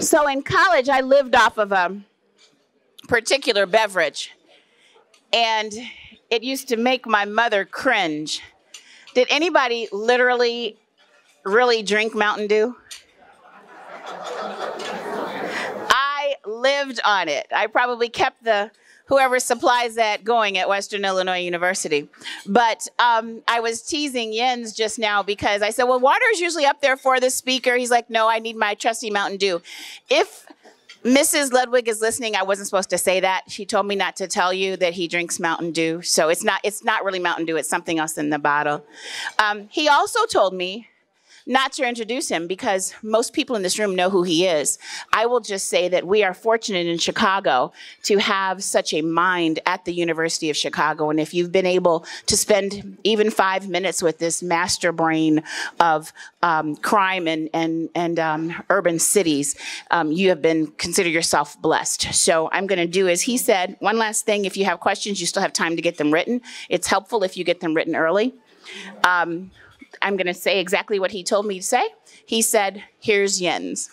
So in college, I lived off of a particular beverage, and it used to make my mother cringe. Did anybody literally really drink Mountain Dew? I lived on it. I probably kept the whoever supplies that going at Western Illinois University. But um, I was teasing Jens just now because I said, well, water is usually up there for the speaker. He's like, no, I need my trusty Mountain Dew. If Mrs. Ludwig is listening. I wasn't supposed to say that. She told me not to tell you that he drinks Mountain Dew. So it's not it's not really Mountain Dew. It's something else in the bottle. Um, he also told me not to introduce him because most people in this room know who he is. I will just say that we are fortunate in Chicago to have such a mind at the University of Chicago. And if you've been able to spend even five minutes with this master brain of um, crime and, and, and um, urban cities, um, you have been consider yourself blessed. So I'm going to do as he said. One last thing, if you have questions, you still have time to get them written. It's helpful if you get them written early. Um, I'm going to say exactly what he told me to say. He said, Here's Jens.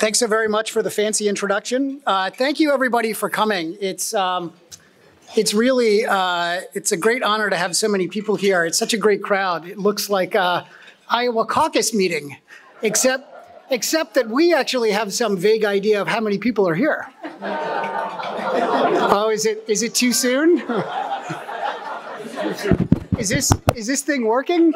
Thanks so very much for the fancy introduction. Uh, thank you everybody for coming. It's um, it's really uh, it's a great honor to have so many people here. It's such a great crowd. It looks like a Iowa caucus meeting, except except that we actually have some vague idea of how many people are here. oh, is it is it too soon? is this is this thing working?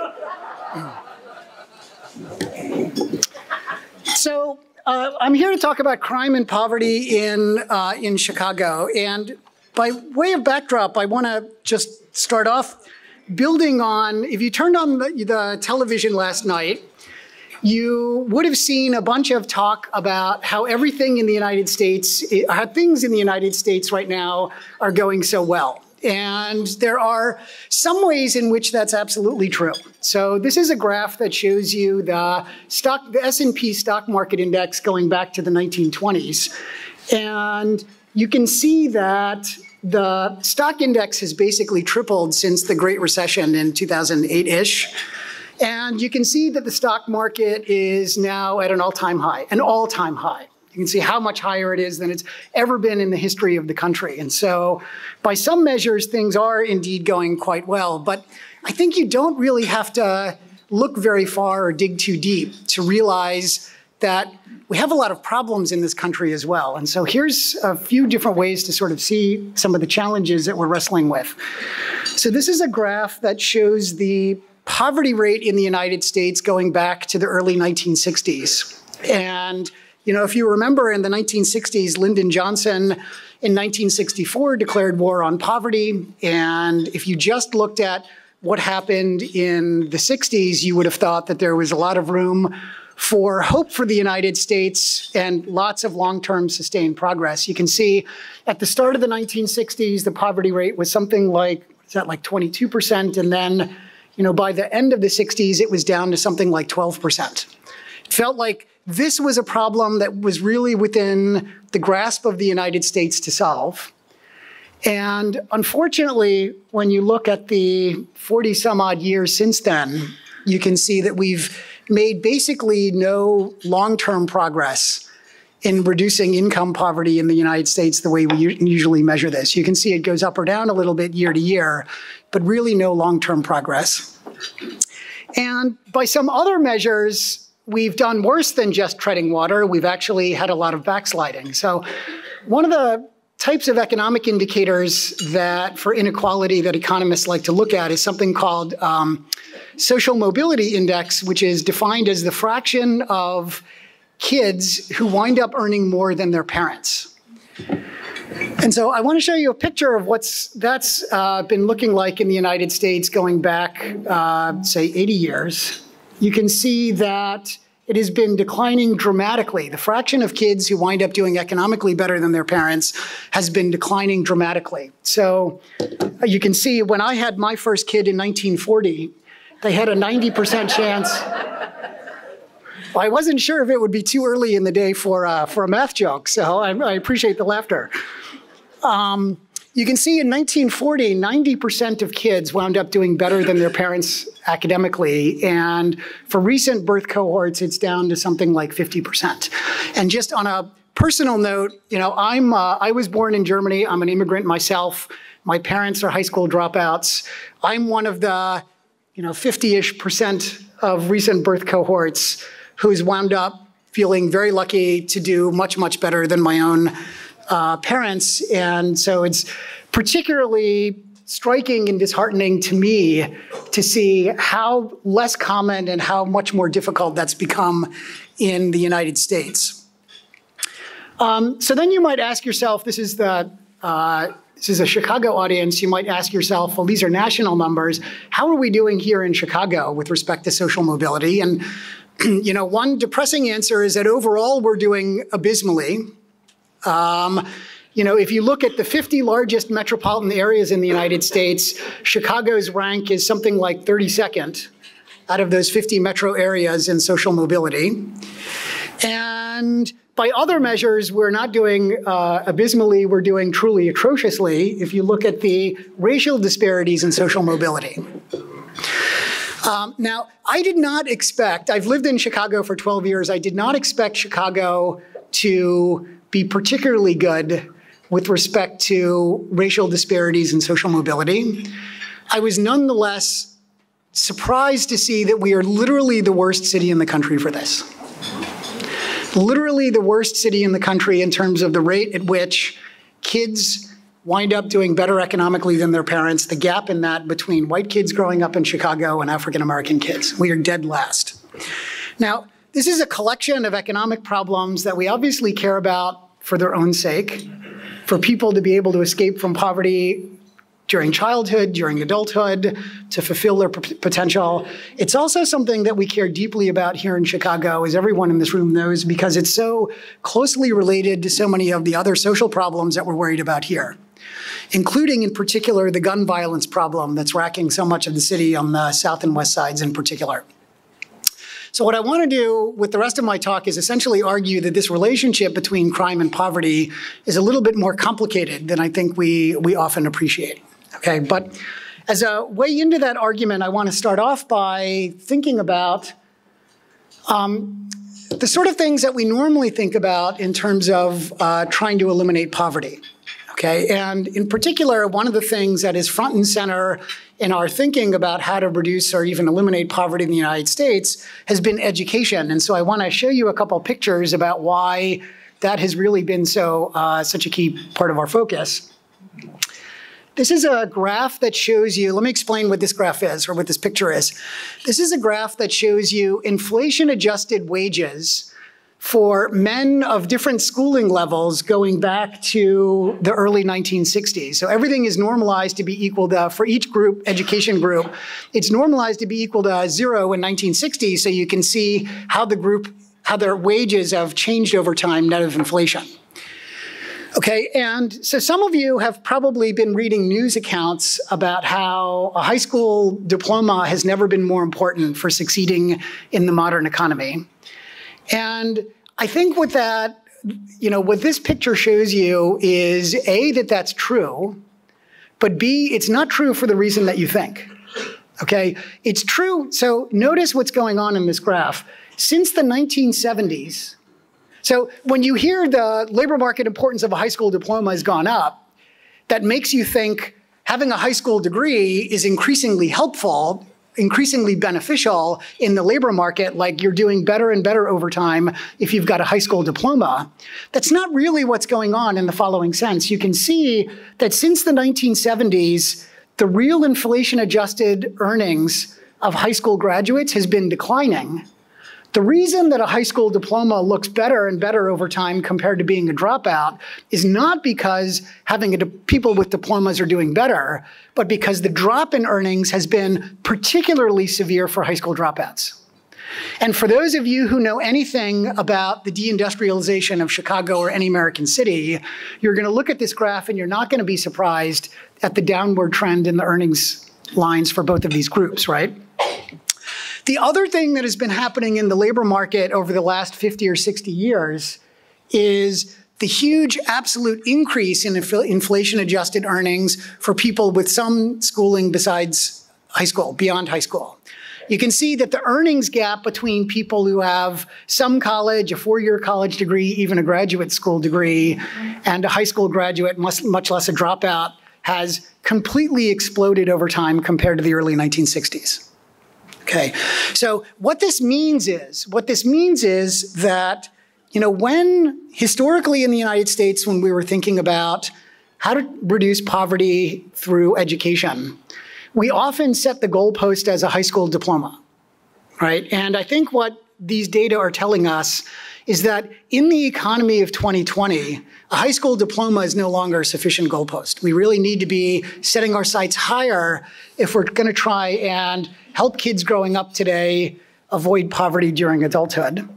So uh, I'm here to talk about crime and poverty in uh, in Chicago, and by way of backdrop, I want to just start off building on. If you turned on the, the television last night you would have seen a bunch of talk about how everything in the United States, how things in the United States right now are going so well. And there are some ways in which that's absolutely true. So this is a graph that shows you the stock, the S&P stock market index going back to the 1920s. And you can see that the stock index has basically tripled since the Great Recession in 2008-ish. And you can see that the stock market is now at an all-time high, an all-time high. You can see how much higher it is than it's ever been in the history of the country. And so by some measures, things are indeed going quite well. But I think you don't really have to look very far or dig too deep to realize that we have a lot of problems in this country as well. And so here's a few different ways to sort of see some of the challenges that we're wrestling with. So this is a graph that shows the poverty rate in the United States going back to the early 1960s. And, you know, if you remember in the 1960s, Lyndon Johnson in 1964 declared war on poverty. And if you just looked at what happened in the 60s, you would have thought that there was a lot of room for hope for the United States and lots of long-term sustained progress. You can see at the start of the 1960s, the poverty rate was something like, is that like 22%? And then you know, by the end of the 60s, it was down to something like 12%. It felt like this was a problem that was really within the grasp of the United States to solve. And unfortunately, when you look at the 40 some odd years since then, you can see that we've made basically no long term progress in reducing income poverty in the United States the way we usually measure this. You can see it goes up or down a little bit year to year, but really no long-term progress. And by some other measures, we've done worse than just treading water. We've actually had a lot of backsliding. So one of the types of economic indicators that for inequality that economists like to look at is something called um, social mobility index, which is defined as the fraction of kids who wind up earning more than their parents. And so I want to show you a picture of what's that's uh, been looking like in the United States going back, uh, say, 80 years. You can see that it has been declining dramatically. The fraction of kids who wind up doing economically better than their parents has been declining dramatically. So uh, you can see when I had my first kid in 1940, they had a 90% chance well, I wasn't sure if it would be too early in the day for, uh, for a math joke, so I, I appreciate the laughter. Um, you can see in 1940, 90% of kids wound up doing better than their parents academically. And for recent birth cohorts, it's down to something like 50%. And just on a personal note, you know, I'm, uh, I was born in Germany. I'm an immigrant myself. My parents are high school dropouts. I'm one of the, you know, 50-ish percent of recent birth cohorts who's wound up feeling very lucky to do much, much better than my own uh, parents. And so it's particularly striking and disheartening to me to see how less common and how much more difficult that's become in the United States. Um, so then you might ask yourself, this is the uh, this is a Chicago audience, you might ask yourself, well, these are national numbers. How are we doing here in Chicago with respect to social mobility? And you know, one depressing answer is that overall we're doing abysmally. Um, you know, if you look at the 50 largest metropolitan areas in the United States, Chicago's rank is something like 32nd out of those 50 metro areas in social mobility. And by other measures, we're not doing uh, abysmally, we're doing truly atrociously if you look at the racial disparities in social mobility. Um, now, I did not expect, I've lived in Chicago for 12 years, I did not expect Chicago to be particularly good with respect to racial disparities and social mobility. I was nonetheless surprised to see that we are literally the worst city in the country for this. Literally the worst city in the country in terms of the rate at which kids wind up doing better economically than their parents, the gap in that between white kids growing up in Chicago and African American kids. We are dead last. Now, this is a collection of economic problems that we obviously care about for their own sake, for people to be able to escape from poverty during childhood, during adulthood, to fulfill their potential. It's also something that we care deeply about here in Chicago, as everyone in this room knows, because it's so closely related to so many of the other social problems that we're worried about here, including in particular the gun violence problem that's racking so much of the city on the south and west sides in particular. So what I want to do with the rest of my talk is essentially argue that this relationship between crime and poverty is a little bit more complicated than I think we, we often appreciate. Okay, but as a way into that argument, I want to start off by thinking about um, the sort of things that we normally think about in terms of uh, trying to eliminate poverty. Okay, and in particular, one of the things that is front and center in our thinking about how to reduce or even eliminate poverty in the United States has been education. And so I want to show you a couple pictures about why that has really been so uh, such a key part of our focus. This is a graph that shows you, let me explain what this graph is or what this picture is. This is a graph that shows you inflation adjusted wages for men of different schooling levels going back to the early 1960s. So everything is normalized to be equal to, for each group, education group, it's normalized to be equal to zero in 1960. So you can see how the group, how their wages have changed over time net of inflation. Okay, and so some of you have probably been reading news accounts about how a high school diploma has never been more important for succeeding in the modern economy. And I think what that, you know, what this picture shows you is A, that that's true, but B, it's not true for the reason that you think. Okay, it's true. So notice what's going on in this graph. Since the 1970s, so when you hear the labor market importance of a high school diploma has gone up, that makes you think having a high school degree is increasingly helpful increasingly beneficial in the labor market, like you're doing better and better over time if you've got a high school diploma. That's not really what's going on in the following sense. You can see that since the 1970s, the real inflation adjusted earnings of high school graduates has been declining. The reason that a high school diploma looks better and better over time compared to being a dropout is not because having a, people with diplomas are doing better, but because the drop in earnings has been particularly severe for high school dropouts. And for those of you who know anything about the deindustrialization of Chicago or any American city, you're going to look at this graph and you're not going to be surprised at the downward trend in the earnings lines for both of these groups, right? The other thing that has been happening in the labor market over the last 50 or 60 years is the huge absolute increase in inflation adjusted earnings for people with some schooling besides high school, beyond high school. You can see that the earnings gap between people who have some college, a four year college degree, even a graduate school degree, and a high school graduate, much, much less a dropout, has completely exploded over time compared to the early 1960s. Okay, so what this means is, what this means is that, you know, when historically in the United States, when we were thinking about how to reduce poverty through education, we often set the goalpost as a high school diploma, right? And I think what these data are telling us is that in the economy of 2020, a high school diploma is no longer a sufficient goalpost. We really need to be setting our sights higher if we're going to try and help kids growing up today avoid poverty during adulthood.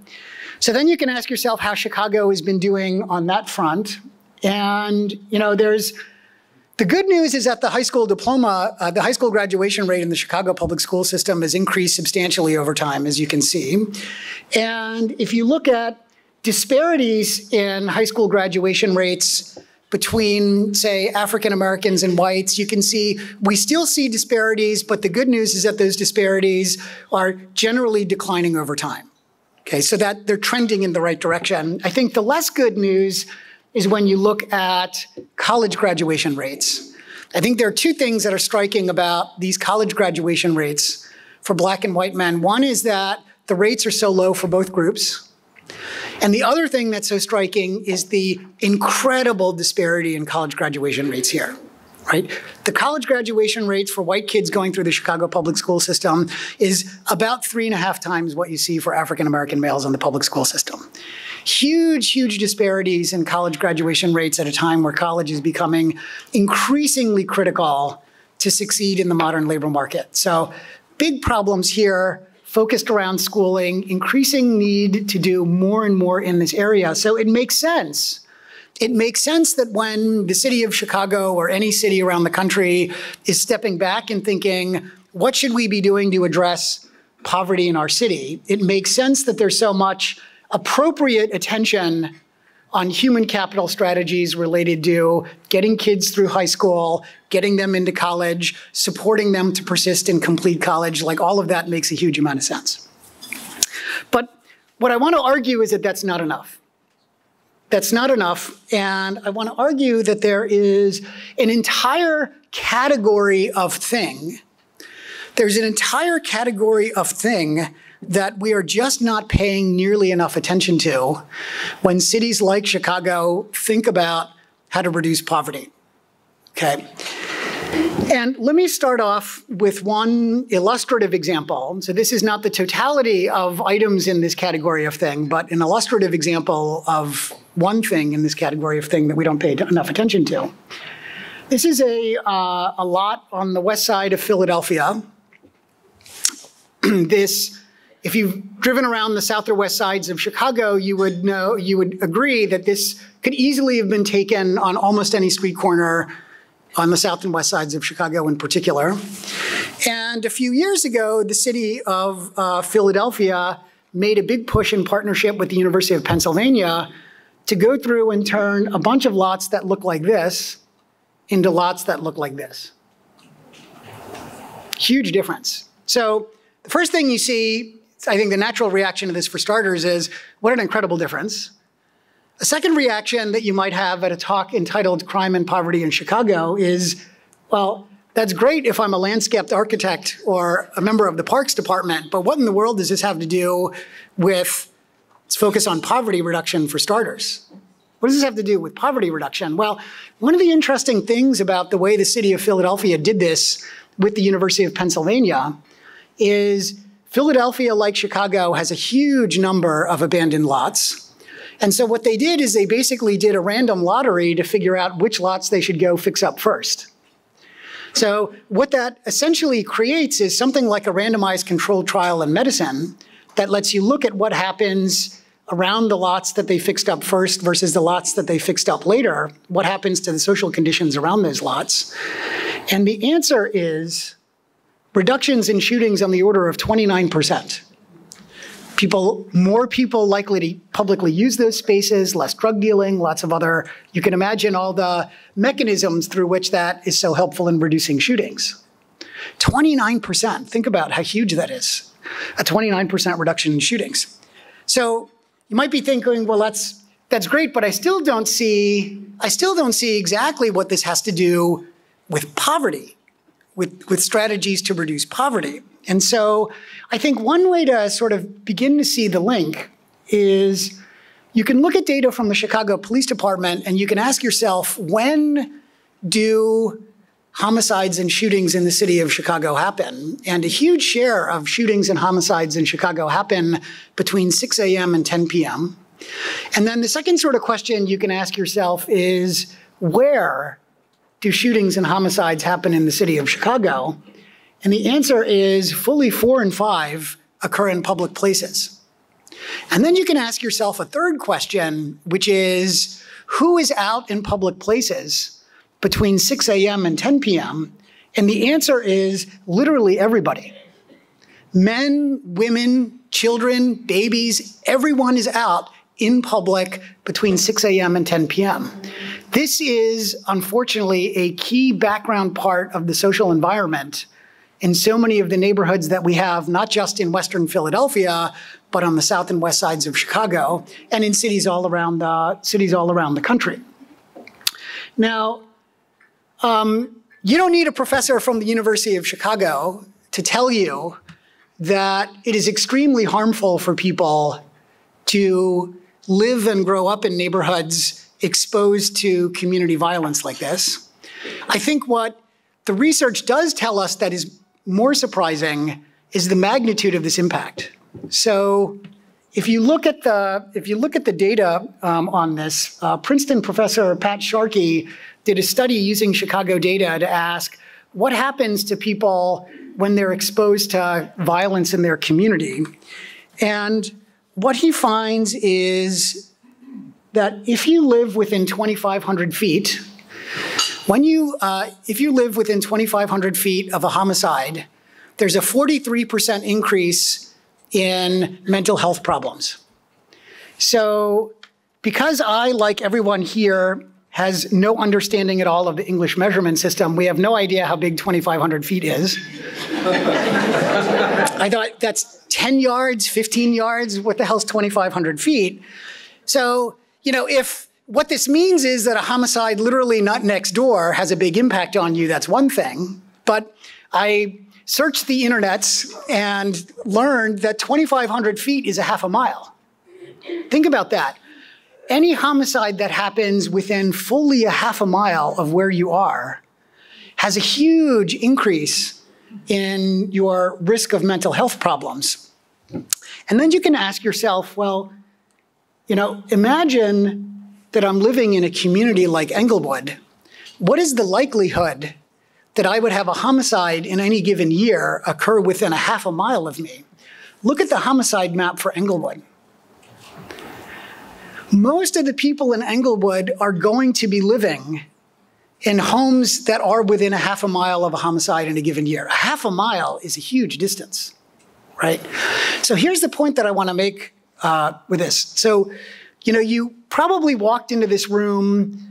So then you can ask yourself how Chicago has been doing on that front. And, you know, there's the good news is that the high school diploma, uh, the high school graduation rate in the Chicago public school system has increased substantially over time, as you can see. And if you look at disparities in high school graduation rates between, say, African Americans and whites, you can see we still see disparities, but the good news is that those disparities are generally declining over time. Okay, so that they're trending in the right direction. I think the less good news is when you look at college graduation rates. I think there are two things that are striking about these college graduation rates for black and white men. One is that the rates are so low for both groups. And the other thing that's so striking is the incredible disparity in college graduation rates here. Right? The college graduation rates for white kids going through the Chicago public school system is about three and a half times what you see for African American males in the public school system huge, huge disparities in college graduation rates at a time where college is becoming increasingly critical to succeed in the modern labor market. So, big problems here focused around schooling, increasing need to do more and more in this area. So, it makes sense. It makes sense that when the city of Chicago or any city around the country is stepping back and thinking, what should we be doing to address poverty in our city? It makes sense that there's so much appropriate attention on human capital strategies related to getting kids through high school, getting them into college, supporting them to persist and complete college, like all of that makes a huge amount of sense. But what I want to argue is that that's not enough. That's not enough. And I want to argue that there is an entire category of thing. There's an entire category of thing that we are just not paying nearly enough attention to when cities like Chicago think about how to reduce poverty. Okay. And let me start off with one illustrative example. So, this is not the totality of items in this category of thing, but an illustrative example of one thing in this category of thing that we don't pay enough attention to. This is a, uh, a lot on the west side of Philadelphia. this if you've driven around the south or west sides of Chicago, you would know, you would agree that this could easily have been taken on almost any street corner on the south and west sides of Chicago in particular. And a few years ago, the city of uh, Philadelphia made a big push in partnership with the University of Pennsylvania to go through and turn a bunch of lots that look like this into lots that look like this. Huge difference. So the first thing you see I think the natural reaction to this, for starters, is what an incredible difference. A second reaction that you might have at a talk entitled Crime and Poverty in Chicago is, well, that's great if I'm a landscaped architect or a member of the Parks Department, but what in the world does this have to do with its focus on poverty reduction for starters? What does this have to do with poverty reduction? Well, one of the interesting things about the way the city of Philadelphia did this with the University of Pennsylvania is Philadelphia, like Chicago, has a huge number of abandoned lots. And so what they did is they basically did a random lottery to figure out which lots they should go fix up first. So what that essentially creates is something like a randomized controlled trial in medicine that lets you look at what happens around the lots that they fixed up first versus the lots that they fixed up later, what happens to the social conditions around those lots. And the answer is reductions in shootings on the order of 29%. people, more people likely to publicly use those spaces, less drug dealing, lots of other, you can imagine all the mechanisms through which that is so helpful in reducing shootings. 29%, think about how huge that is, a 29% reduction in shootings. So you might be thinking, well, that's, that's great, but I still don't see, I still don't see exactly what this has to do with poverty, with, with strategies to reduce poverty. And so I think one way to sort of begin to see the link is you can look at data from the Chicago Police Department and you can ask yourself when do homicides and shootings in the city of Chicago happen? And a huge share of shootings and homicides in Chicago happen between 6 a.m. and 10 p.m. And then the second sort of question you can ask yourself is where do shootings and homicides happen in the city of Chicago? And the answer is fully four and five occur in public places. And then you can ask yourself a third question, which is who is out in public places between 6 a.m. and 10 p.m.? And the answer is literally everybody. Men, women, children, babies, everyone is out in public between 6 a.m. and 10 p.m. This is unfortunately a key background part of the social environment in so many of the neighborhoods that we have, not just in Western Philadelphia, but on the south and west sides of Chicago, and in cities all around the cities all around the country. Now, um, you don't need a professor from the University of Chicago to tell you that it is extremely harmful for people to live and grow up in neighborhoods exposed to community violence like this. I think what the research does tell us that is more surprising is the magnitude of this impact. So if you look at the if you look at the data um, on this, uh, Princeton professor Pat Sharkey did a study using Chicago data to ask what happens to people when they're exposed to violence in their community. And what he finds is that if you live within 2,500 feet when you, uh, if you live within 2,500 feet of a homicide, there's a 43% increase in mental health problems. So, because I, like everyone here, has no understanding at all of the English measurement system, we have no idea how big 2,500 feet is. I thought that's 10 yards, 15 yards, what the hell's 2,500 feet? So, you know, if what this means is that a homicide literally not next door has a big impact on you. That's one thing. But I searched the internets and learned that 2,500 feet is a half a mile. Think about that. Any homicide that happens within fully a half a mile of where you are has a huge increase in your risk of mental health problems. And then you can ask yourself, well, you know, imagine that I'm living in a community like Englewood, what is the likelihood that I would have a homicide in any given year occur within a half a mile of me? Look at the homicide map for Englewood. Most of the people in Englewood are going to be living in homes that are within a half a mile of a homicide in a given year. A half a mile is a huge distance, right? So here's the point that I want to make uh, with this. So you know, you probably walked into this room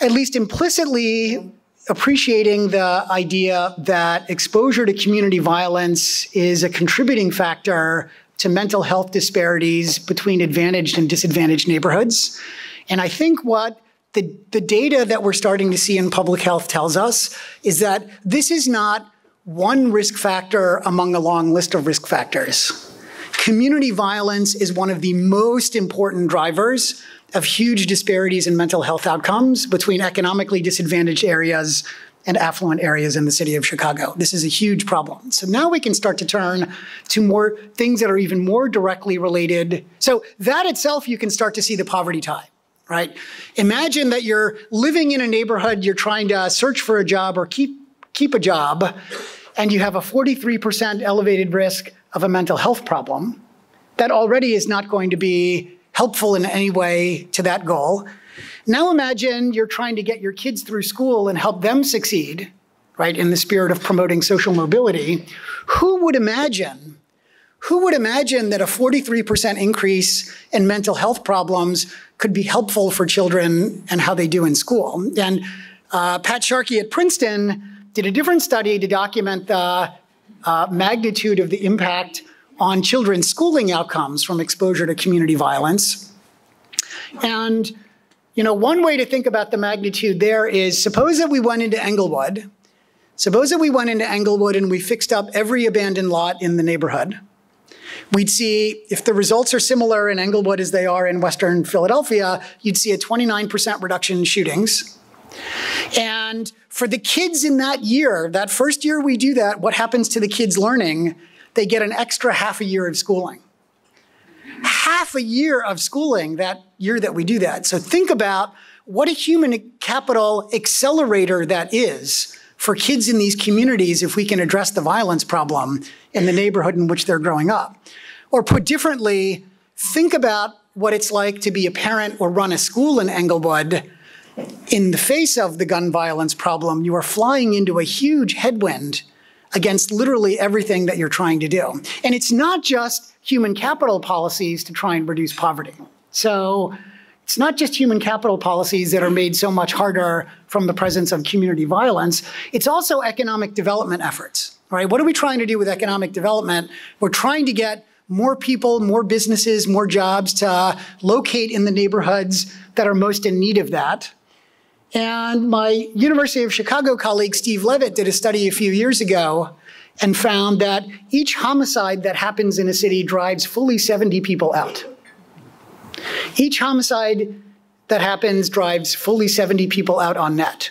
at least implicitly appreciating the idea that exposure to community violence is a contributing factor to mental health disparities between advantaged and disadvantaged neighborhoods. And I think what the, the data that we're starting to see in public health tells us is that this is not one risk factor among a long list of risk factors. Community violence is one of the most important drivers of huge disparities in mental health outcomes between economically disadvantaged areas and affluent areas in the city of Chicago. This is a huge problem. So now we can start to turn to more things that are even more directly related. So that itself, you can start to see the poverty tie, right? Imagine that you're living in a neighborhood, you're trying to search for a job or keep, keep a job, and you have a 43% elevated risk of a mental health problem, that already is not going to be helpful in any way to that goal. Now imagine you're trying to get your kids through school and help them succeed, right, in the spirit of promoting social mobility. Who would imagine who would imagine that a 43% increase in mental health problems could be helpful for children and how they do in school? And uh, Pat Sharkey at Princeton did a different study to document the uh, magnitude of the impact on children's schooling outcomes from exposure to community violence. And you know, one way to think about the magnitude there is suppose that we went into Englewood. Suppose that we went into Englewood and we fixed up every abandoned lot in the neighborhood. We'd see if the results are similar in Englewood as they are in Western Philadelphia, you'd see a 29% reduction in shootings. And for the kids in that year, that first year we do that, what happens to the kids learning? They get an extra half a year of schooling half a year of schooling that year that we do that. So think about what a human capital accelerator that is for kids in these communities if we can address the violence problem in the neighborhood in which they're growing up. Or put differently, think about what it's like to be a parent or run a school in Englewood. In the face of the gun violence problem, you are flying into a huge headwind against literally everything that you're trying to do. And it's not just human capital policies to try and reduce poverty. So it's not just human capital policies that are made so much harder from the presence of community violence, it's also economic development efforts. Right? What are we trying to do with economic development? We're trying to get more people, more businesses, more jobs to locate in the neighborhoods that are most in need of that. And my University of Chicago colleague, Steve Levitt, did a study a few years ago and found that each homicide that happens in a city drives fully 70 people out. Each homicide that happens drives fully 70 people out on net.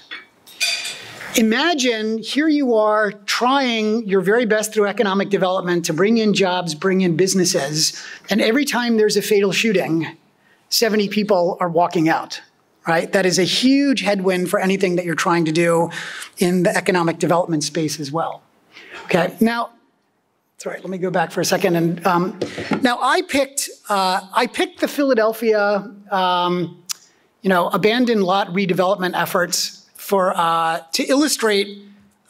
Imagine here you are trying your very best through economic development to bring in jobs, bring in businesses, and every time there's a fatal shooting, 70 people are walking out, right? That is a huge headwind for anything that you're trying to do in the economic development space as well. Okay, now, sorry, let me go back for a second. And um, now I picked, uh, I picked the Philadelphia, um, you know, abandoned lot redevelopment efforts for uh, to illustrate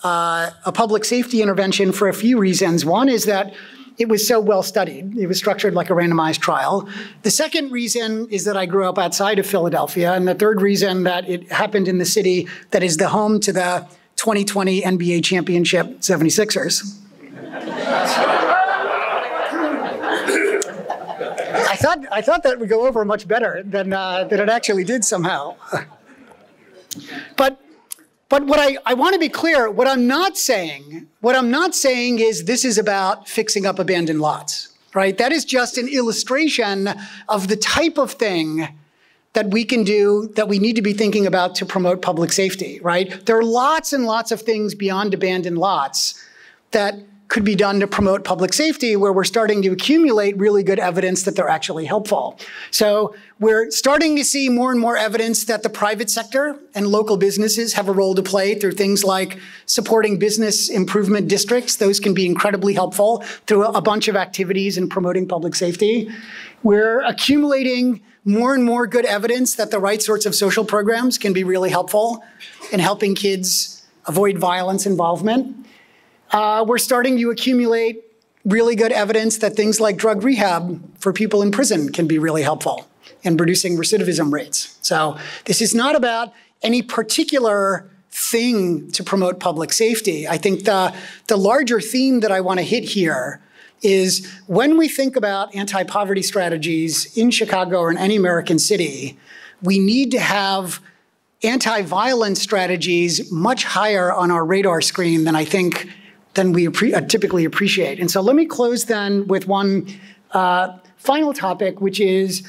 uh, a public safety intervention for a few reasons. One is that it was so well studied. It was structured like a randomized trial. The second reason is that I grew up outside of Philadelphia. And the third reason that it happened in the city that is the home to the 2020 NBA championship 76ers. I thought, I thought that would go over much better than, uh, than it actually did somehow. but but what I, I want to be clear, what I'm not saying, what I'm not saying is this is about fixing up abandoned lots, right? That is just an illustration of the type of thing that we can do that we need to be thinking about to promote public safety, right? There are lots and lots of things beyond abandoned lots that could be done to promote public safety where we're starting to accumulate really good evidence that they're actually helpful. So we're starting to see more and more evidence that the private sector and local businesses have a role to play through things like supporting business improvement districts. Those can be incredibly helpful through a bunch of activities in promoting public safety. We're accumulating more and more good evidence that the right sorts of social programs can be really helpful in helping kids avoid violence involvement. Uh, we're starting to accumulate really good evidence that things like drug rehab for people in prison can be really helpful in reducing recidivism rates. So this is not about any particular thing to promote public safety. I think the, the larger theme that I want to hit here is when we think about anti-poverty strategies in Chicago or in any American city, we need to have anti-violence strategies much higher on our radar screen than I think than we uh, typically appreciate. And so let me close then with one uh, final topic, which is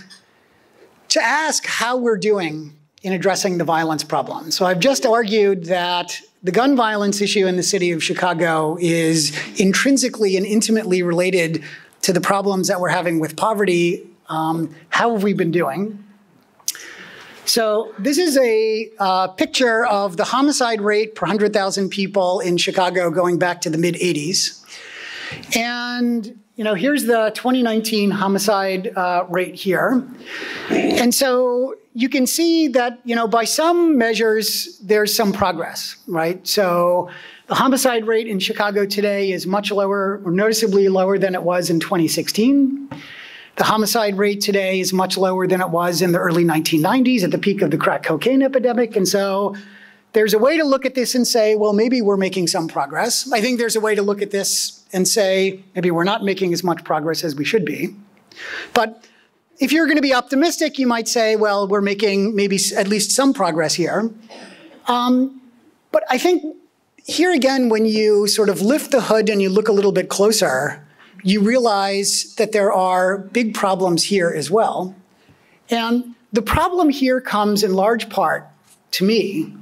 to ask how we're doing in addressing the violence problem. So I've just argued that the gun violence issue in the city of Chicago is intrinsically and intimately related to the problems that we're having with poverty. Um, how have we been doing? So this is a uh, picture of the homicide rate per 100,000 people in Chicago going back to the mid 80s. And you know, here's the 2019 homicide uh, rate here. And so you can see that, you know, by some measures, there's some progress, right? So The homicide rate in Chicago today is much lower, or noticeably lower than it was in 2016. The homicide rate today is much lower than it was in the early 1990s at the peak of the crack cocaine epidemic. And so there's a way to look at this and say, well, maybe we're making some progress. I think there's a way to look at this and say, maybe we're not making as much progress as we should be. But if you're going to be optimistic, you might say, well, we're making maybe at least some progress here. Um, but I think here again, when you sort of lift the hood and you look a little bit closer, you realize that there are big problems here as well. And the problem here comes in large part, to me,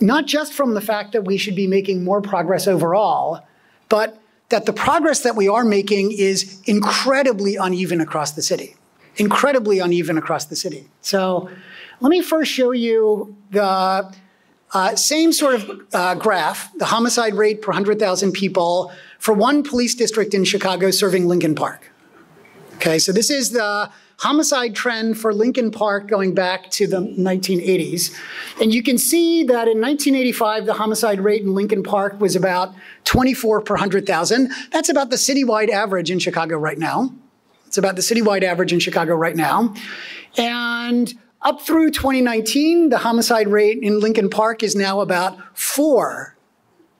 not just from the fact that we should be making more progress overall, but that the progress that we are making is incredibly uneven across the city. Incredibly uneven across the city. So let me first show you the uh, same sort of uh, graph, the homicide rate per 100,000 people for one police district in Chicago serving Lincoln Park. Okay, so this is the homicide trend for Lincoln Park going back to the 1980s. And you can see that in 1985, the homicide rate in Lincoln Park was about 24 per 100,000. That's about the citywide average in Chicago right now. It's about the citywide average in Chicago right now. And up through 2019, the homicide rate in Lincoln Park is now about four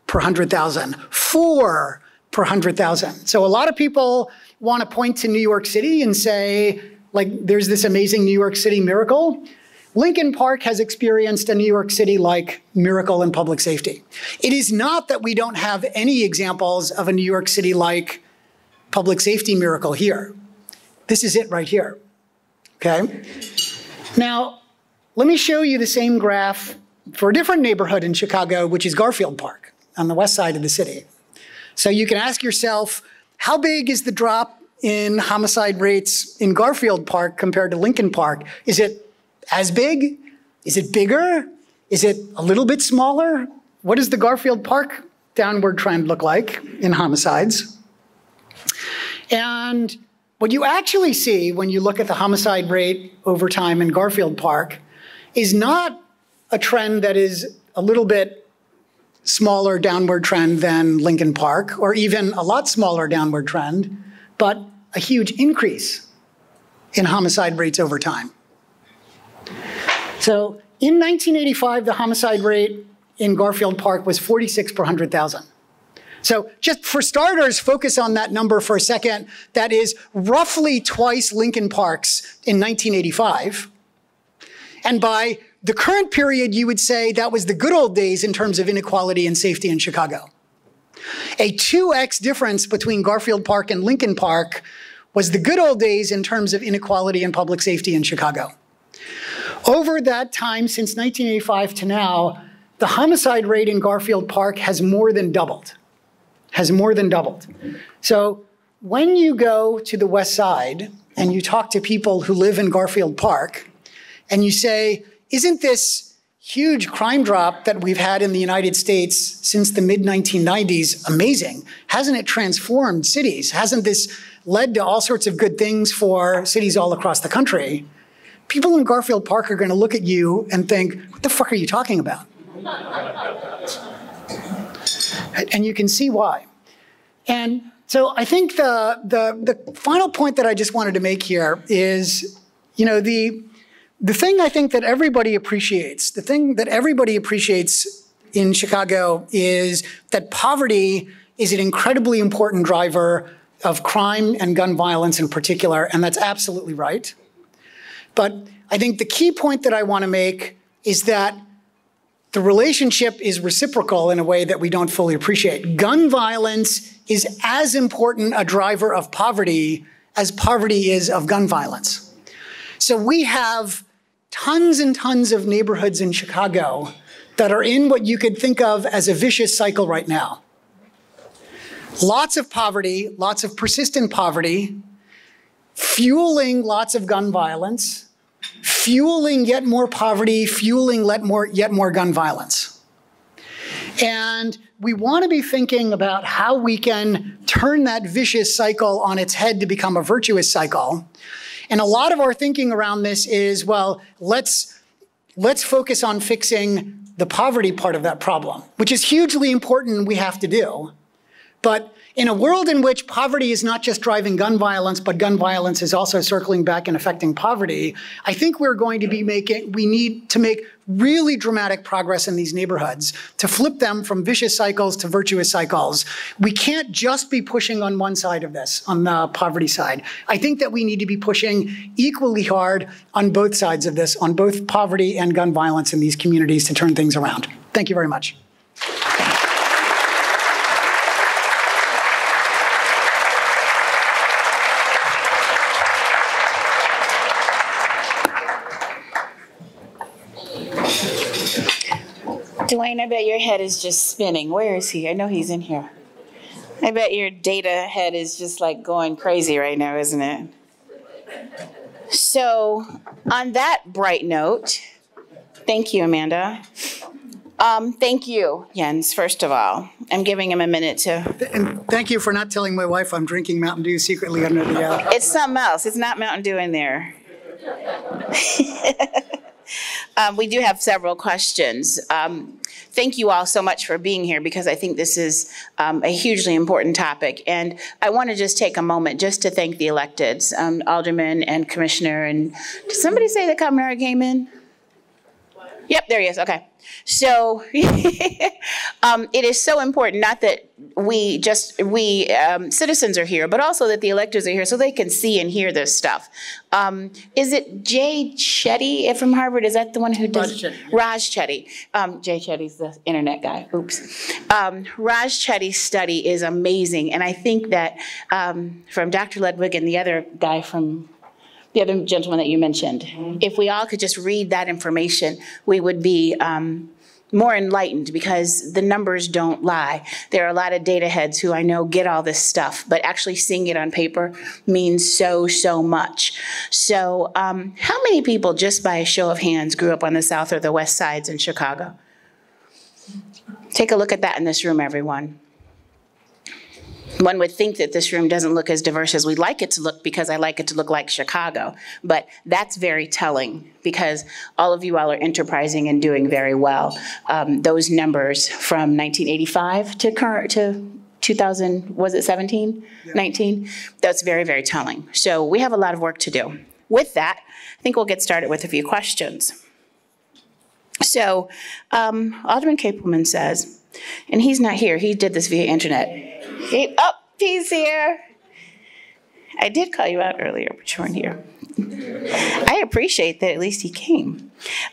per 100,000. Four per 100,000. So a lot of people want to point to New York City and say, like, there's this amazing New York City miracle. Lincoln Park has experienced a New York City like miracle in public safety. It is not that we don't have any examples of a New York City like public safety miracle here. This is it right here. Okay? Now, let me show you the same graph for a different neighborhood in Chicago, which is Garfield Park on the west side of the city. So you can ask yourself, how big is the drop in homicide rates in Garfield Park compared to Lincoln Park? Is it as big? Is it bigger? Is it a little bit smaller? What does the Garfield Park downward trend look like in homicides? And what you actually see when you look at the homicide rate over time in Garfield Park is not a trend that is a little bit smaller downward trend than Lincoln Park, or even a lot smaller downward trend, but a huge increase in homicide rates over time. So in 1985, the homicide rate in Garfield Park was 46 per 100,000. So just for starters, focus on that number for a second. That is roughly twice Lincoln Park's in 1985. And by the current period, you would say that was the good old days in terms of inequality and safety in Chicago. A 2x difference between Garfield Park and Lincoln Park was the good old days in terms of inequality and public safety in Chicago. Over that time, since 1985 to now, the homicide rate in Garfield Park has more than doubled has more than doubled. So when you go to the West Side and you talk to people who live in Garfield Park and you say, isn't this huge crime drop that we've had in the United States since the mid 1990s amazing? Hasn't it transformed cities? Hasn't this led to all sorts of good things for cities all across the country? People in Garfield Park are going to look at you and think, what the fuck are you talking about? And you can see why. And so I think the, the, the final point that I just wanted to make here is, you know, the, the thing I think that everybody appreciates, the thing that everybody appreciates in Chicago is that poverty is an incredibly important driver of crime and gun violence in particular, and that's absolutely right. But I think the key point that I want to make is that the relationship is reciprocal in a way that we don't fully appreciate. Gun violence is as important a driver of poverty as poverty is of gun violence. So we have tons and tons of neighborhoods in Chicago that are in what you could think of as a vicious cycle right now. Lots of poverty, lots of persistent poverty, fueling lots of gun violence, fueling yet more poverty, fueling yet more, yet more gun violence. And we want to be thinking about how we can turn that vicious cycle on its head to become a virtuous cycle. And a lot of our thinking around this is, well, let's let's focus on fixing the poverty part of that problem, which is hugely important we have to do. But in a world in which poverty is not just driving gun violence, but gun violence is also circling back and affecting poverty, I think we're going to be making, we need to make really dramatic progress in these neighborhoods to flip them from vicious cycles to virtuous cycles. We can't just be pushing on one side of this, on the poverty side. I think that we need to be pushing equally hard on both sides of this, on both poverty and gun violence in these communities to turn things around. Thank you very much. Dwayne, I bet your head is just spinning. Where is he? I know he's in here. I bet your data head is just like going crazy right now, isn't it? So, on that bright note, thank you, Amanda. Um, thank you, Jens, first of all. I'm giving him a minute to. And thank you for not telling my wife I'm drinking Mountain Dew secretly under the. Uh... It's something else. It's not Mountain Dew in there. Um, we do have several questions. Um, thank you all so much for being here because I think this is um, a hugely important topic. And I want to just take a moment just to thank the electeds, um, Alderman and Commissioner. And did somebody say that Kaminari came in? Yep, there he is. Okay. So um, it is so important, not that we just, we um, citizens are here, but also that the electors are here so they can see and hear this stuff. Um, is it Jay Chetty from Harvard? Is that the one who does? Raj Chetty. Raj Chetty. Um, Jay Shetty's the internet guy. Oops. Um, Raj Chetty's study is amazing. And I think that um, from Dr. Ludwig and the other guy from the other gentleman that you mentioned. Mm-hmm. If we all could just read that information, we would be um, more enlightened because the numbers don't lie. There are a lot of data heads who I know get all this stuff, but actually seeing it on paper means so, so much. So, um, how many people, just by a show of hands, grew up on the south or the west sides in Chicago? Take a look at that in this room, everyone. One would think that this room doesn't look as diverse as we'd like it to look because I like it to look like Chicago. But that's very telling because all of you all are enterprising and doing very well. Um, those numbers from 1985 to current to 2000, was it 17, yeah. 19? That's very, very telling. So we have a lot of work to do. With that, I think we'll get started with a few questions. So um, Alderman Cappleman says, and he's not here, he did this via internet. He, oh, he's here. I did call you out earlier, but you weren't here. I appreciate that at least he came.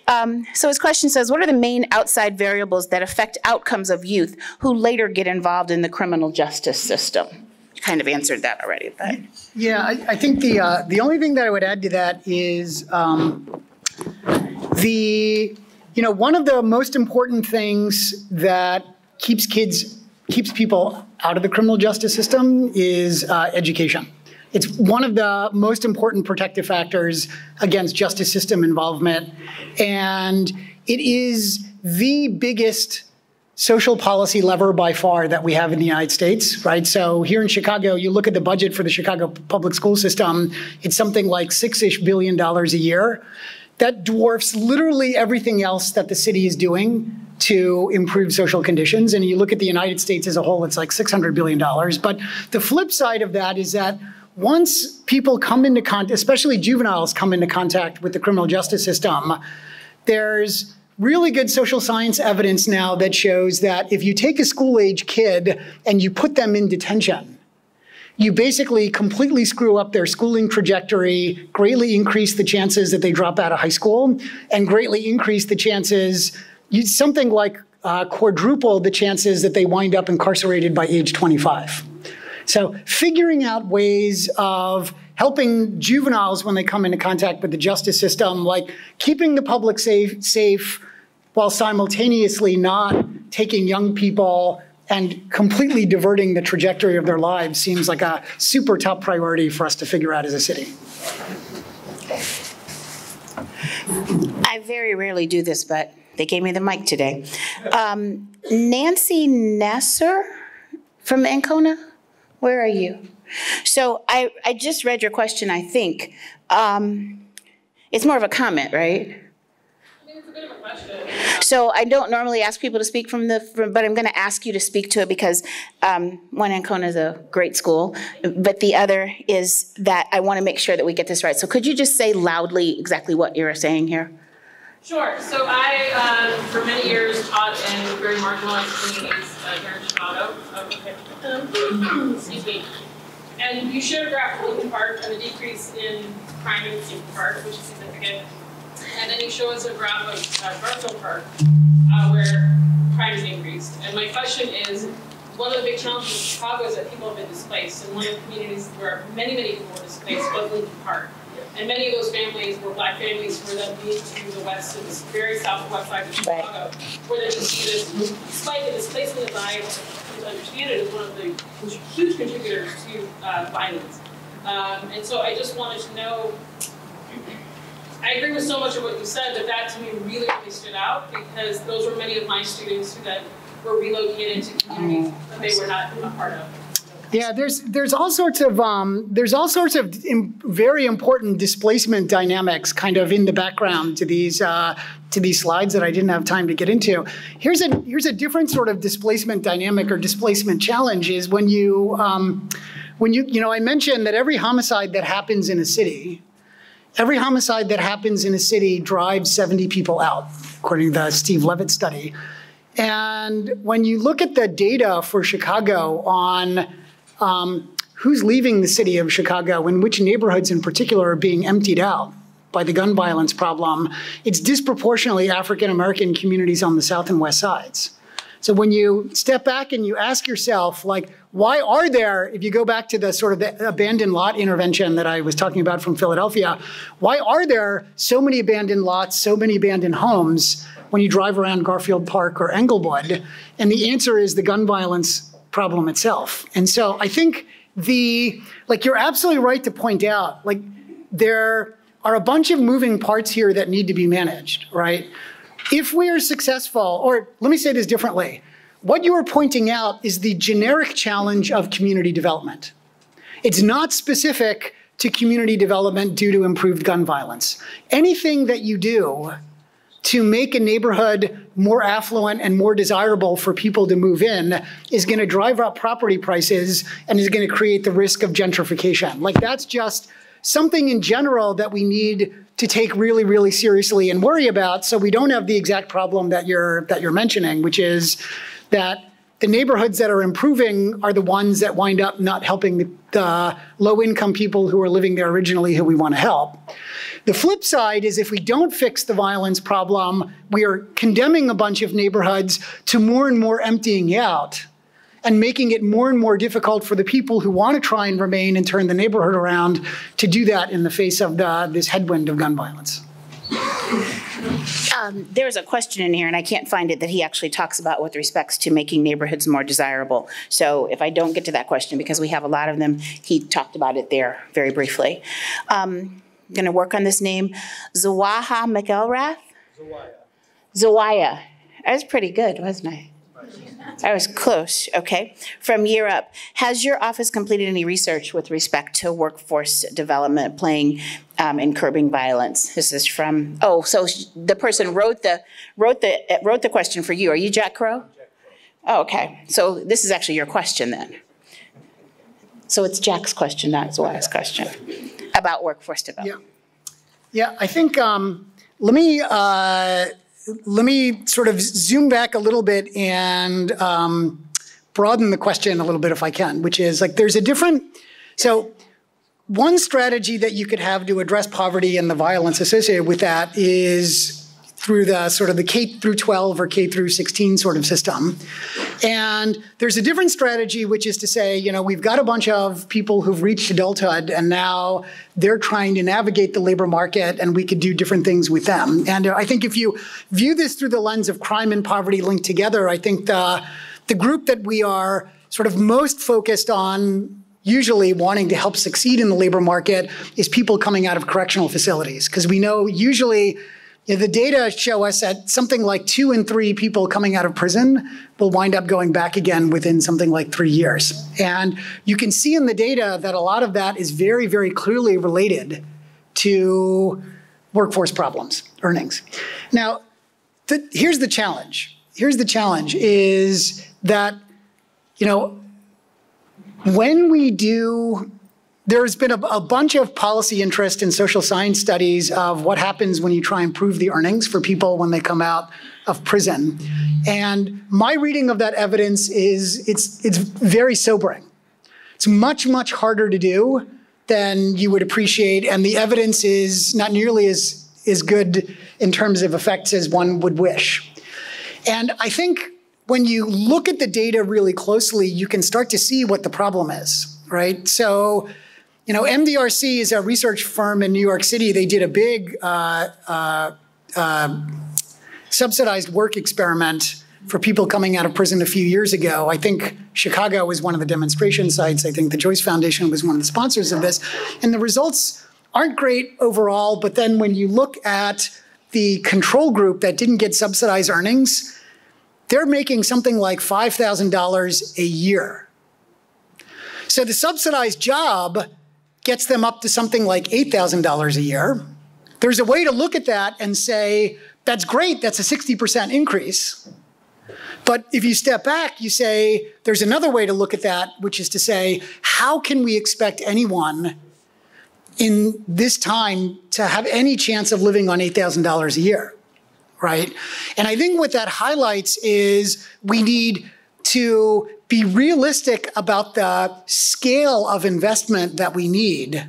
Um, so his question says, what are the main outside variables that affect outcomes of youth who later get involved in the criminal justice system? You kind of answered that already, but. Yeah, I, I think the, uh, the only thing that I would add to that is um, the, you know, one of the most important things that keeps kids, keeps people out of the criminal justice system is uh, education. It's one of the most important protective factors against justice system involvement. And it is the biggest social policy lever by far that we have in the United States, right? So here in Chicago, you look at the budget for the Chicago public school system, it's something like six-ish billion dollars a year. That dwarfs literally everything else that the city is doing to improve social conditions. And you look at the United States as a whole, it's like $600 billion. But the flip side of that is that once people come into contact, especially juveniles come into contact with the criminal justice system, there's really good social science evidence now that shows that if you take a school age kid and you put them in detention, you basically completely screw up their schooling trajectory, greatly increase the chances that they drop out of high school, and greatly increase the chances you, something like uh, quadruple the chances that they wind up incarcerated by age 25. So figuring out ways of helping juveniles when they come into contact with the justice system, like keeping the public safe, safe while simultaneously not taking young people and completely diverting the trajectory of their lives seems like a super top priority for us to figure out as a city. I very rarely do this, but they gave me the mic today. Um, Nancy Nasser from Ancona, where are you? So I, I just read your question, I think. Um, it's more of a comment, right? a bit of a question. So I don't normally ask people to speak from the, from, but I'm going to ask you to speak to it because um, one, Ancona is a great school, but the other is that I want to make sure that we get this right. So could you just say loudly exactly what you're saying here? Sure. So I, um, for many years, taught in very marginalized communities uh, here in Chicago. Okay. excuse me. And you showed a graph of Lincoln Park and the decrease in crime in Lincoln Park, which is significant. And then you show us a graph of uh, Garfield Park, uh, where crime has increased. And my question is, one of the big challenges in Chicago is that people have been displaced, and one of the communities where many, many people were displaced was Lincoln Park. And many of those families were black families who were then moved to the west, to the very southwest side of Chicago, where then you see this spike in displacement of I understand it is one of the huge contributors to uh, violence. Um, and so I just wanted to know, I agree with so much of what you said, but that to me really, really stood out because those were many of my students who then were relocated to communities that they were not a part of. Yeah, there's there's all sorts of um, there's all sorts of very important displacement dynamics kind of in the background to these uh, to these slides that I didn't have time to get into. Here's a here's a different sort of displacement dynamic or displacement challenge is when you um, when you you know I mentioned that every homicide that happens in a city, every homicide that happens in a city drives 70 people out, according to the Steve Levitt study. And when you look at the data for Chicago on um, who's leaving the city of Chicago and which neighborhoods in particular are being emptied out by the gun violence problem, it's disproportionately African American communities on the south and west sides. So when you step back and you ask yourself, like, why are there, if you go back to the sort of the abandoned lot intervention that I was talking about from Philadelphia, why are there so many abandoned lots, so many abandoned homes when you drive around Garfield Park or Englewood? And the answer is the gun violence problem itself. And so I think the, like, you're absolutely right to point out, like, there are a bunch of moving parts here that need to be managed, right? If we are successful, or let me say this differently, what you are pointing out is the generic challenge of community development. It's not specific to community development due to improved gun violence. Anything that you do to make a neighborhood more affluent and more desirable for people to move in is going to drive up property prices and is going to create the risk of gentrification. Like that's just something in general that we need to take really, really seriously and worry about so we don't have the exact problem that you're that you're mentioning, which is that the neighborhoods that are improving are the ones that wind up not helping the, the low income people who are living there originally who we want to help. The flip side is if we don't fix the violence problem, we are condemning a bunch of neighborhoods to more and more emptying out and making it more and more difficult for the people who want to try and remain and turn the neighborhood around to do that in the face of the, this headwind of gun violence. Um, there's a question in here, and I can't find it, that he actually talks about with respects to making neighborhoods more desirable. So if I don't get to that question, because we have a lot of them, he talked about it there very briefly. Um, going to work on this name. Zawaha McElrath? Zawaya. Zawaya. That was pretty good, wasn't I? I was close, okay. From Europe, has your office completed any research with respect to workforce development playing um, in curbing violence? This is from, oh, so the person wrote the, wrote the, wrote the question for you. Are you Jack Crow? Oh, okay. So this is actually your question then. So it's Jack's question, not Zwaya's question about workforce development. Yeah, yeah I think, um, let me, uh, let me sort of zoom back a little bit and um, broaden the question a little bit if I can, which is like there's a different, so one strategy that you could have to address poverty and the violence associated with that is through the sort of the K through 12 or K through 16 sort of system. And there's a different strategy, which is to say, you know, we've got a bunch of people who've reached adulthood and now they're trying to navigate the labor market and we could do different things with them. And I think if you view this through the lens of crime and poverty linked together, I think the, the group that we are sort of most focused on usually wanting to help succeed in the labor market is people coming out of correctional facilities. Because we know usually know, the data show us that something like two in three people coming out of prison will wind up going back again within something like three years. And you can see in the data that a lot of that is very, very clearly related to workforce problems, earnings. Now, the, here's the challenge. Here's the challenge is that, you know, when we do, there's been a, a bunch of policy interest in social science studies of what happens when you try and prove the earnings for people when they come out of prison. And my reading of that evidence is it's, it's very sobering. It's much, much harder to do than you would appreciate, and the evidence is not nearly as, as good in terms of effects as one would wish. And I think when you look at the data really closely, you can start to see what the problem is, right? So, you know, MDRC is a research firm in New York City. They did a big uh, uh, uh, subsidized work experiment for people coming out of prison a few years ago. I think Chicago was one of the demonstration sites. I think the Joyce Foundation was one of the sponsors of this. And the results aren't great overall, but then when you look at the control group that didn't get subsidized earnings, they're making something like $5,000 a year. So the subsidized job gets them up to something like $8,000 a year. There's a way to look at that and say, that's great, that's a 60% increase. But if you step back, you say, there's another way to look at that, which is to say, how can we expect anyone in this time to have any chance of living on $8,000 a year, right? And I think what that highlights is we need to be realistic about the scale of investment that we need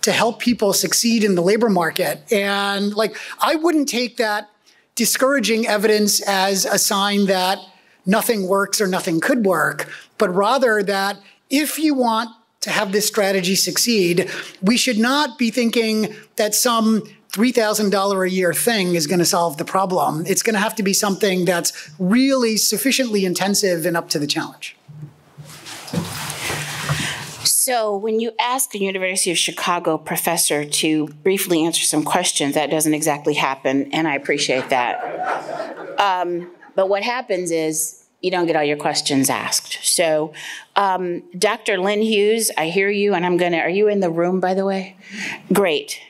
to help people succeed in the labor market. And like, I wouldn't take that discouraging evidence as a sign that nothing works or nothing could work, but rather that if you want to have this strategy succeed, we should not be thinking that some $3,000 a year thing is going to solve the problem. It's going to have to be something that's really sufficiently intensive and up to the challenge. So when you ask a University of Chicago professor to briefly answer some questions, that doesn't exactly happen, and I appreciate that. Um, but what happens is you don't get all your questions asked. So, um, Dr. Lynn Hughes, I hear you, and I'm gonna, are you in the room, by the way? Great.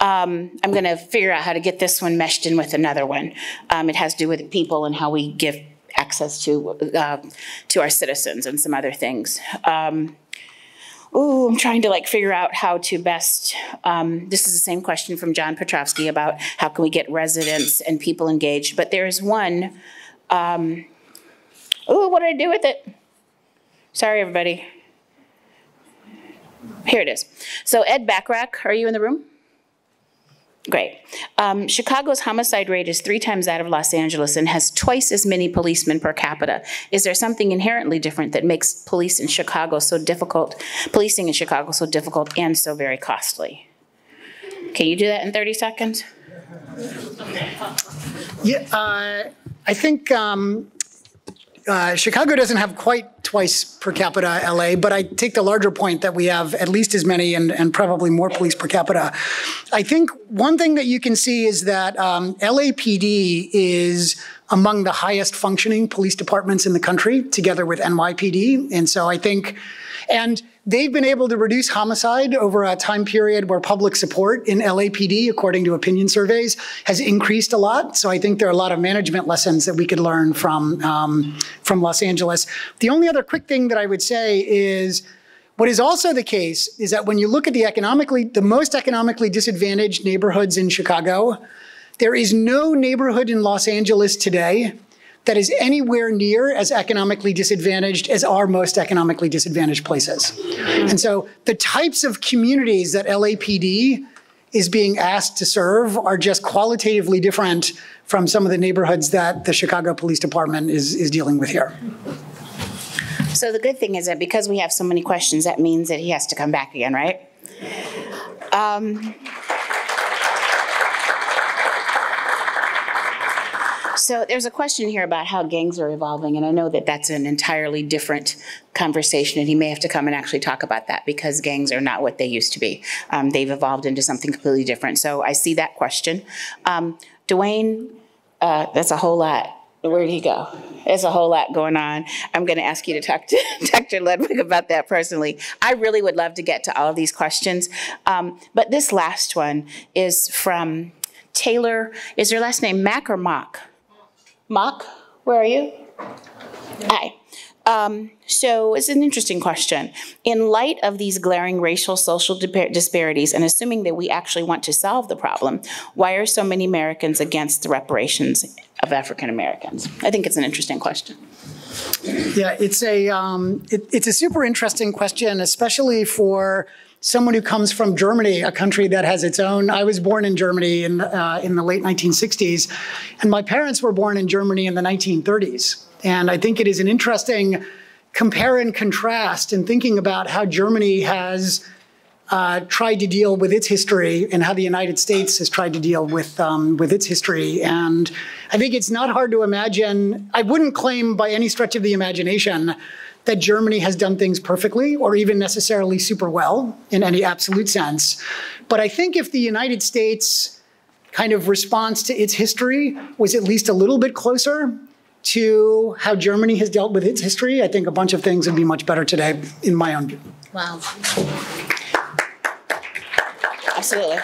Um, I'm gonna figure out how to get this one meshed in with another one. Um, it has to do with people and how we give access to, uh, to our citizens and some other things. Um, oh, I'm trying to like figure out how to best, um, this is the same question from John Petrovsky about how can we get residents and people engaged, but there is one, um, oh, what did I do with it? Sorry, everybody. Here it is. So Ed Bachrach, are you in the room? Great. Um, Chicago's homicide rate is three times that of Los Angeles and has twice as many policemen per capita. Is there something inherently different that makes police in Chicago so difficult, policing in Chicago so difficult and so very costly? Can you do that in 30 seconds? Yeah, uh, I think um, uh, Chicago doesn't have quite twice per capita LA, but I take the larger point that we have at least as many and, and probably more police per capita. I think one thing that you can see is that um, LAPD is among the highest functioning police departments in the country, together with NYPD. And so I think, and they've been able to reduce homicide over a time period where public support in LAPD, according to opinion surveys, has increased a lot. So I think there are a lot of management lessons that we could learn from, um, from Los Angeles. The only other quick thing that I would say is, what is also the case is that when you look at the economically, the most economically disadvantaged neighborhoods in Chicago, there is no neighborhood in Los Angeles today that is anywhere near as economically disadvantaged as our most economically disadvantaged places. And so the types of communities that LAPD is being asked to serve are just qualitatively different from some of the neighborhoods that the Chicago Police Department is, is dealing with here. So the good thing is that because we have so many questions, that means that he has to come back again, right? Um, So there's a question here about how gangs are evolving, and I know that that's an entirely different conversation, and he may have to come and actually talk about that because gangs are not what they used to be. Um, they've evolved into something completely different. So I see that question. Um, Dwayne, uh, that's a whole lot. Where did he go? There's a whole lot going on. I'm going to ask you to talk to Dr. Ludwig about that personally. I really would love to get to all of these questions. Um, but this last one is from Taylor. Is your last name Mac or Mock? Mock, where are you? Hi. Um, so it's an interesting question. In light of these glaring racial social disparities, and assuming that we actually want to solve the problem, why are so many Americans against the reparations of African Americans? I think it's an interesting question. Yeah, it's a um, it, it's a super interesting question, especially for someone who comes from Germany, a country that has its own. I was born in Germany in uh, in the late 1960s, and my parents were born in Germany in the 1930s. And I think it is an interesting compare and contrast in thinking about how Germany has uh, tried to deal with its history and how the United States has tried to deal with um, with its history. And I think it's not hard to imagine. I wouldn't claim by any stretch of the imagination that Germany has done things perfectly or even necessarily super well in any absolute sense. But I think if the United States kind of response to its history was at least a little bit closer to how Germany has dealt with its history, I think a bunch of things would be much better today, in my own view. Wow. Absolutely.